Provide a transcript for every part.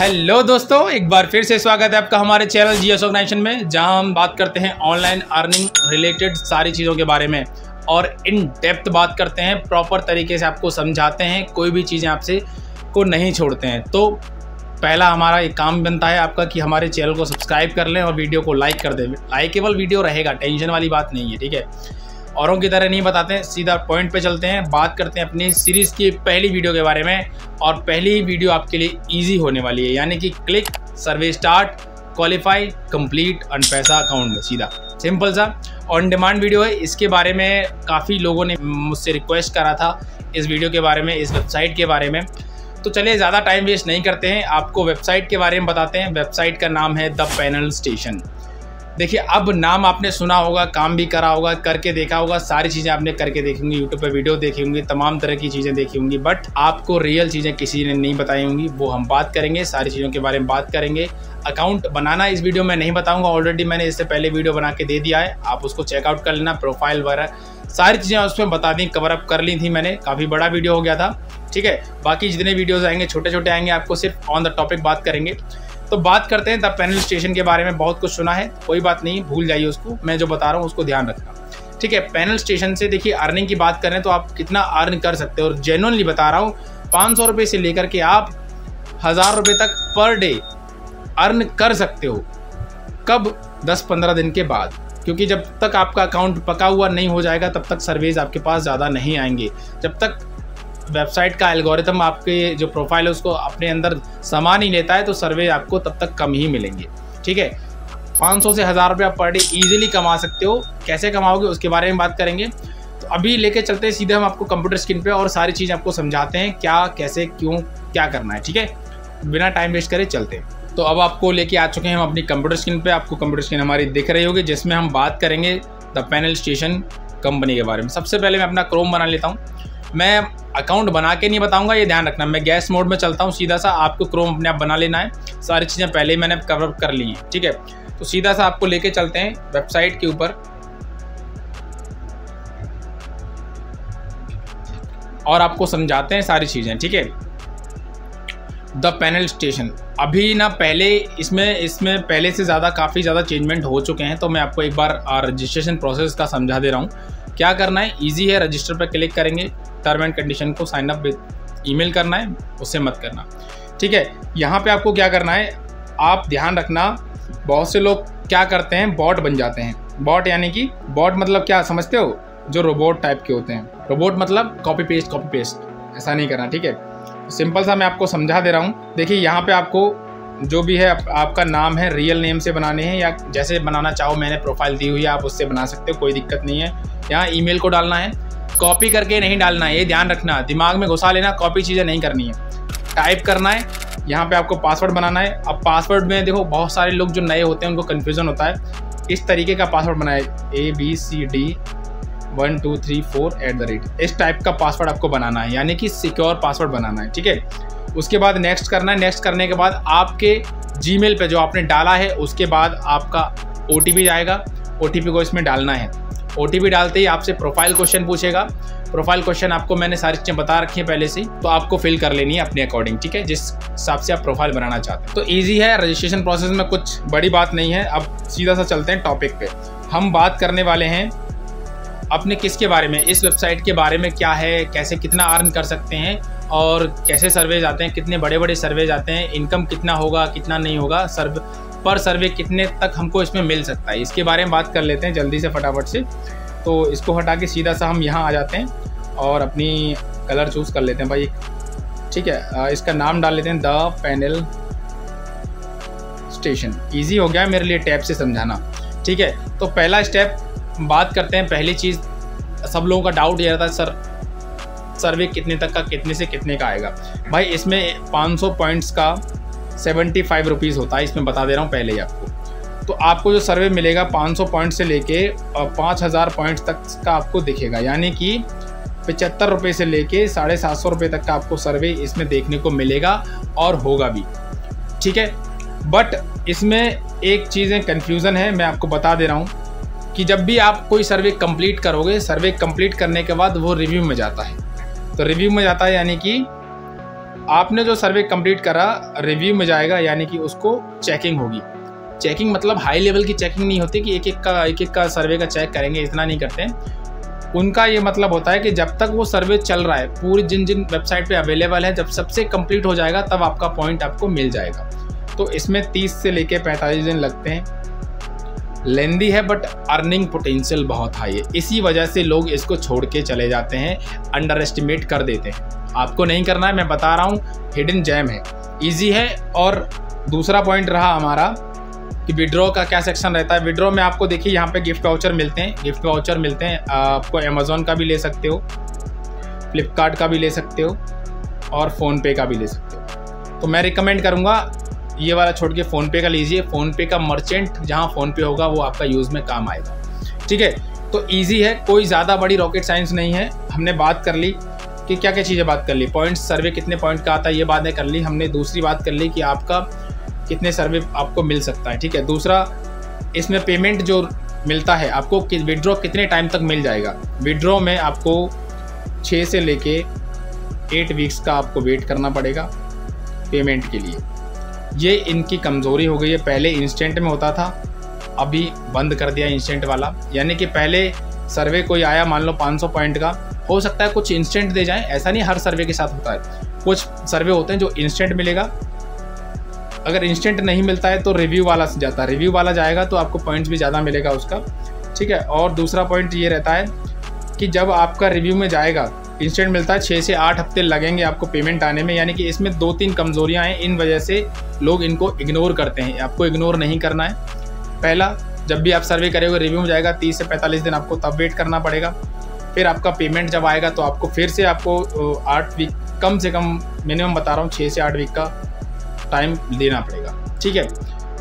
Hello दोस्तों, एक बार फिर से स्वागत है आपका हमारे चैनल जी एस ऑर्गेनाइजेशन में, जहाँ हम बात करते हैं ऑनलाइन अर्निंग रिलेटेड सारी चीज़ों के बारे में और इन डेप्थ बात करते हैं प्रॉपर तरीके से आपको समझाते हैं, कोई भी चीज़ें आपसे को नहीं छोड़ते हैं। तो पहला हमारा एक काम बनता है आपका कि हमारे चैनल को सब्सक्राइब कर लें और वीडियो को लाइक कर दें। लाइकेबल वीडियो रहेगा, टेंशन वाली बात नहीं है, ठीक है? औरों की तरह नहीं बताते हैं सीधा पॉइंट पे चलते हैं, बात करते हैं अपनी सीरीज़ की पहली वीडियो के बारे में और पहली वीडियो आपके लिए इजी होने वाली है। यानी कि click survey start qualify complete earn पैसा अकाउंट सीधा। सिंपल सा। ऑन डिमांड वीडियो है। इसके बारे में काफ़ी लोगों ने मुझसे रिक्वेस्ट करा था इस वीडियो के बारे में, इस वेबसाइट के बारे में। तो चलिए, ज़्यादा टाइम वेस्ट नहीं करते हैं। आपको वेबसाइट के बारे में बताते हैं। वेबसाइट का नाम है द पैनल स्टेशन देखिए, अब नाम आपने सुना होगा, काम भी करा होगा, करके देखा होगा, सारी चीज़ें आपने करके देखी होंगी यूट्यूब पर वीडियो देखी होंगी, तमाम तरह की चीज़ें देखी होंगी बट आपको रियल चीज़ें किसी ने नहीं बताई होंगी, वो हम बात करेंगे, सारी चीज़ों के बारे में बात करेंगे। अकाउंट बनाना इस वीडियो में नहीं बताऊँगा ऑलरेडी मैंने इससे पहले वीडियो बना के दे दिया है, आप उसको चेकआउट कर लेना प्रोफ़ाइल वगैरह, सारी चीज़ें उसमें बता दी कवर अप कर ली थी मैंने, काफ़ी बड़ा वीडियो हो गया था। ठीक है? बाकी जितने वीडियोज़ आएँगे छोटे छोटे आएँगे, आपको सिर्फ़ ऑन द टॉपिक बात करेंगे। तो बात करते हैं द पैनल स्टेशन के बारे में बहुत कुछ सुना है। कोई बात नहीं, भूल जाइए उसको। मैं जो बता रहा हूँ, उसको ध्यान रखना। ठीक है पैनल स्टेशन से देखिए अर्निंग की बात करें तो आप कितना अर्न कर सकते हो। और जेनुअनली बता रहा हूँ, पाँच सौ रुपये से लेकर के आप हज़ार रुपये तक पर डे अर्न कर सकते हो। कब? दस पंद्रह दिन के बाद। क्योंकि जब तक आपका अकाउंट पका हुआ नहीं हो जाएगा, तब तक सर्वेज आपके पास ज़्यादा नहीं आएँगे। जब तक वेबसाइट का एल्गोरिथम आपके जो प्रोफ़ाइल है, उसको अपने अंदर समा नहीं लेता है तो सर्वे आपको तब तक कम ही मिलेंगे। ठीक है? 500 से हज़ार रुपया पर डे ईजिली कमा सकते हो। कैसे कमाओगे, उसके बारे में बात करेंगे। तो अभी लेके चलते हैं, सीधे हम आपको कंप्यूटर स्क्रीन पे और सारी चीज़ आपको समझाते हैं, क्या, कैसे, क्यों, क्या करना है। ठीक है? बिना टाइम वेस्ट करे चलते हैं। तो अब आपको लेके आ चुके हैं हम अपनी कंप्यूटर स्क्रीन पे। आपको कंप्यूटर स्क्रीन हमारी दिख रही होगी, जिसमें हम बात करेंगे द पैनल स्टेशन कंपनी के बारे में। सबसे पहले मैं अपना क्रोम बना लेता हूँ। मैं अकाउंट बना के नहीं बताऊँगा, ये ध्यान रखना। मैं गैस मोड में चलता हूँ, सीधा सा आपको क्रोम अपने आप बना लेना है। सारी चीज़ें पहले ही मैंने कवरअप कर ली हैं, ठीक है? तो सीधा सा आपको लेके चलते हैं वेबसाइट के ऊपर। और आपको समझाते हैं सारी चीज़ें, ठीक है? द पैनल स्टेशन अभी ना पहले इसमें इसमें पहले से ज़्यादा, काफ़ी ज़्यादा चेंजमेंट हो चुके हैं तो मैं आपको एक बार रजिस्ट्रेशन प्रोसेस का समझा दे रहा हूँ। क्या करना है? इजी है रजिस्टर पर क्लिक करेंगे। टर्म एंड कंडीशन को साइन अप ईमेल करना है, उससे मत करना। ठीक है? यहाँ पे आपको क्या करना है? आप ध्यान रखना, बहुत से लोग क्या करते हैं? बॉट बन जाते हैं। बॉट यानी कि बॉट मतलब क्या समझते हो? जो रोबोट टाइप के होते हैं। रोबोट मतलब कॉपी पेस्ट कॉपी पेस्ट ऐसा नहीं करना, ठीक है? सिंपल सा मैं आपको समझा दे रहा हूँ। देखिए, यहाँ पे आपको जो भी है आप, आपका नाम है रियल नेम से बनाने हैं या जैसे बनाना चाहो मैंने प्रोफ़ाइल दी हुई है आप उससे बना सकते हो कोई दिक्कत नहीं है। यहाँ ईमेल को डालना है कॉपी करके नहीं डालना है ये ध्यान रखना। दिमाग में घुसा लेना कॉपी चीज़ें नहीं करनी है। टाइप करना है यहाँ पे आपको पासवर्ड बनाना है। अब पासवर्ड में देखो बहुत सारे लोग जो नए होते हैं उनको कन्फ्यूज़न होता है। इस तरीके का पासवर्ड बनाए A B C D one two three four at the rate इस टाइप का पासवर्ड आपको बनाना है यानी कि सिक्योर पासवर्ड बनाना है ठीक है? उसके बाद नेक्स्ट करना है। नेक्स्ट करने के बाद आपके जी पे जो आपने डाला है, उसके बाद आपका ओटीपी जाएगा। ओटीपी को इसमें डालना है। ओटीपी डालते ही आपसे प्रोफ़ाइल क्वेश्चन पूछेगा। प्रोफ़ाइल क्वेश्चन आपको मैंने सारी चीज़ें बता रखी हैं पहले से तो आपको फिल कर लेनी है अपने अकॉर्डिंग ठीक है? जिस हिसाब से आप प्रोफ़ाइल बनाना चाहते हैं। तो ईजी है रजिस्ट्रेशन प्रोसेस में कुछ बड़ी बात नहीं है। अब सीधा सा चलते हैं टॉपिक पे। हम बात करने वाले हैं अपने किसके बारे में, इस वेबसाइट के बारे में क्या है, कैसे कितना अर्न कर सकते हैं और कैसे सर्वेज आते हैं, कितने बड़े बड़े सर्वेज आते हैं, इनकम कितना होगा, कितना नहीं होगा, सर्व, पर सर्वे कितने तक हमको इसमें मिल सकता है। इसके बारे में बात कर लेते हैं जल्दी से, फटाफट से। तो इसको हटा के सीधा सा हम यहाँ आ जाते हैं और अपनी कलर चूज़ कर लेते हैं भाई। ठीक है इसका नाम डाल लेते हैं, द पैनल स्टेशन। ईजी हो गया मेरे लिए टैब से समझाना। ठीक है तो पहला स्टेप बात करते हैं, पहली चीज़, सब लोगों का डाउट ये रहता है, सर सर्वे कितने तक का, कितने से कितने का आएगा। भाई, इसमें 500 पॉइंट्स का सेवेंटी फाइव रुपीज़ होता है, इसमें बता दे रहा हूँ पहले ही आपको। तो आपको जो सर्वे मिलेगा 500 पॉइंट से लेके पाँच हज़ार पॉइंट्स तक का आपको दिखेगा। यानी कि पचहत्तर रुपये से लेके साढ़े सात सौ रुपये तक का आपको सर्वे इसमें देखने को मिलेगा और होगा भी। ठीक है? बट इसमें एक चीज़ें कन्फ्यूज़न है, मैं आपको बता दे रहा हूँ कि जब भी आप कोई सर्वे कंप्लीट करोगे, सर्वे कंप्लीट करने के बाद वो रिव्यू में जाता है। तो रिव्यू में जाता है यानी कि आपने जो सर्वे कंप्लीट करा रिव्यू में जाएगा यानी कि उसको चेकिंग होगी। चेकिंग मतलब हाई लेवल की चेकिंग नहीं होती कि एक एक का एक एक का सर्वे का चेक करेंगे, इतना नहीं करते। उनका ये मतलब होता है कि जब तक वो सर्वे चल रहा है, पूरी जिन जिन वेबसाइट पे अवेलेबल है, जब सबसे कंप्लीट हो जाएगा, तब आपका पॉइंट आपको मिल जाएगा। तो इसमें 30 से लेके 45 दिन लगते हैं। लेंदी है बट अर्निंग पोटेंशियल बहुत हाई है। इसी वजह से लोग इसको छोड़ के चले जाते हैं अंडर एस्टिमेट कर देते हैं। आपको नहीं करना है, मैं बता रहा हूँ हिडन जैम है। ईजी है, और दूसरा पॉइंट रहा हमारा, कि विड्रॉ का क्या सेक्शन रहता है। विड्रॉ में आपको देखिए, यहाँ पे गिफ्ट वाउचर मिलते हैं। गिफ्ट वाउचर मिलते हैं। आपको अमेज़ोन का भी ले सकते हो फ्लिपकार्ट का भी ले सकते हो, और फ़ोनपे का भी ले सकते हो। तो मैं रिकमेंड करूँगा ये वाला छोड़ के फ़ोनपे का लीजिए। फ़ोनपे का मर्चेंट जहाँ फ़ोनपे होगा, वो आपका यूज़ में काम आएगा। ठीक है? तो ईजी है, कोई ज़्यादा बड़ी रॉकेट साइंस नहीं है। हमने बात कर ली कि क्या क्या चीज़ें बात कर ली। पॉइंट्स सर्वे कितने पॉइंट का आता है, ये बातें कर ली। हमने दूसरी बात कर ली कि आपका कितने सर्वे आपको मिल सकता है। ठीक है? दूसरा, इसमें पेमेंट जो मिलता है, आपको कि विड्रॉ कितने टाइम तक मिल जाएगा? विड्रॉ में आपको छः से लेके एट वीक्स का आपको वेट करना पड़ेगा पेमेंट के लिए। ये इनकी कमज़ोरी हो गई है। पहले इंस्टेंट में होता था, अभी बंद कर दिया इंस्टेंट वाला। यानी कि पहले सर्वे कोई आया, मान लो 500 पॉइंट का, हो सकता है कुछ इंस्टेंट दे जाएँ। ऐसा नहीं हर सर्वे के साथ होता है। कुछ सर्वे होते हैं जो इंस्टेंट मिलेगा। अगर इंस्टेंट नहीं मिलता है तो रिव्यू वाला जाता है। रिव्यू वाला जाएगा तो आपको पॉइंट्स भी ज़्यादा मिलेगा उसका। ठीक है? और दूसरा पॉइंट ये रहता है कि जब आपका रिव्यू में जाएगा इंस्टेंट मिलता है छः से आठ हफ़्ते लगेंगे आपको पेमेंट आने में, यानी कि इसमें दो तीन कमज़ोरियाँ हैं, इन वजह से लोग इनको इग्नोर करते हैं, आपको इग्नोर नहीं करना है। पहला, जब भी आप सर्वे करेंगे रिव्यू में जाएगा, तीस से पैंतालीस दिन आपको तब वेट करना पड़ेगा। फिर आपका पेमेंट जब आएगा तो आपको फिर से आपको आठ वीक कम से कम मिनिमम बता रहा हूँ छः से आठ वीक का टाइम देना पड़ेगा। ठीक है?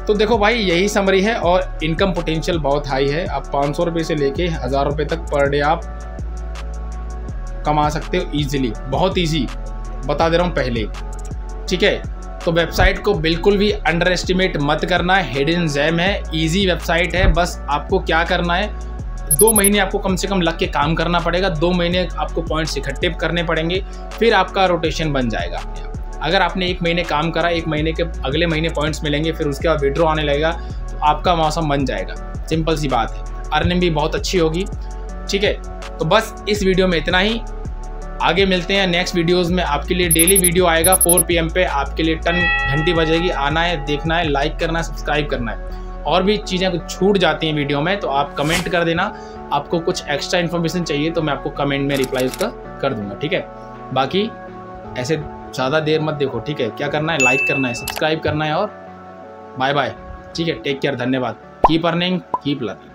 तो देखो भाई, यही समरी है और इनकम पोटेंशियल बहुत हाई है। आप पाँच सौ रुपये से लेके हज़ार रुपये तक पर डे आप कमा सकते हो ईजिली बहुत ईजी बता दे रहा हूँ पहले। ठीक है? तो वेबसाइट को बिल्कुल भी अंडर एस्टिमेट मत करना हिडन जैम है ईजी वेबसाइट है, बस आपको क्या करना है, दो महीने आपको कम से कम लग के काम करना पड़ेगा, दो महीने आपको पॉइंट्स इकट्ठे करने पड़ेंगे, फिर आपका रोटेशन बन जाएगा। अगर आपने एक महीने काम करा, एक महीने के अगले महीने पॉइंट्स मिलेंगे, फिर उसके बाद विड्रॉ आने लगेगा तो आपका मौसम बन जाएगा। सिंपल सी बात है। अर्निंग भी बहुत अच्छी होगी। ठीक है? तो बस इस वीडियो में इतना ही। आगे मिलते हैं नेक्स्ट वीडियोस में। आपके लिए डेली वीडियो आएगा 4 पीएम पे। आपके लिए टन घंटी बजेगी। आना है, देखना है लाइक करना है सब्सक्राइब करना है। और भी चीज़ें कुछ छूट जाती हैं वीडियो में तो आप कमेंट कर देना। आपको कुछ एक्स्ट्रा इन्फॉर्मेशन चाहिए तो मैं आपको कमेंट में रिप्लाई उसका कर दूँगा, ठीक है? बाकी ऐसे ज़्यादा देर मत देखो, ठीक है? क्या करना है? लाइक करना है सब्सक्राइब करना है और बाय बाय ठीक है टेक केयर धन्यवाद। Keep earning keep learning